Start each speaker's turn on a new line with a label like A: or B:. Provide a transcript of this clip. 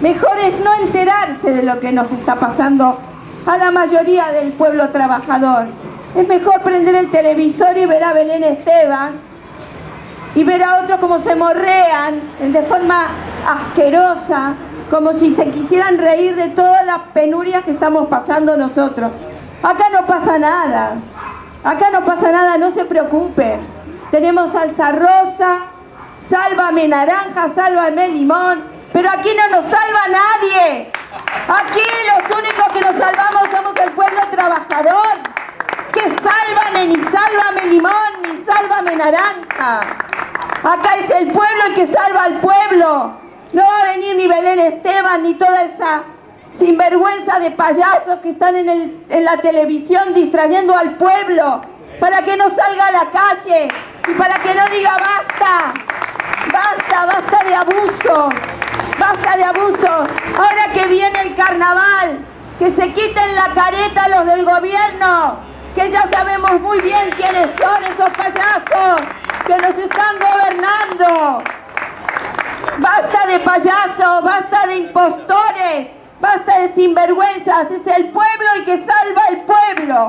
A: Mejor es no enterarse de lo que nos está pasando a la mayoría del pueblo trabajador. Es mejor prender el televisor y ver a Belén Esteban y ver a otros como se morrean de forma asquerosa, como si se quisieran reír de todas las penurias que estamos pasando nosotros. Acá no pasa nada, acá no pasa nada, no se preocupen. Tenemos salsa rosa, sálvame naranja, sálvame limón, pero aquí no nos salva nadie. Aquí los únicos que nos salvamos somos el pueblo trabajador. Que sálvame, ni sálvame limón, ni sálvame naranja. Acá es el pueblo el que salva al pueblo. No va a venir ni Belén Esteban, ni toda esa sinvergüenza de payasos que están en, en la televisión distrayendo al pueblo para que no salga a la calle y para que no diga basta, basta, basta de abusos basta de abuso. Ahora que viene el carnaval, que se quiten la careta los del gobierno, que ya sabemos muy bien quiénes son esos payasos que nos están gobernando. Basta de payasos, basta de impostores, basta de sinvergüenzas. Es el pueblo el que salva al pueblo.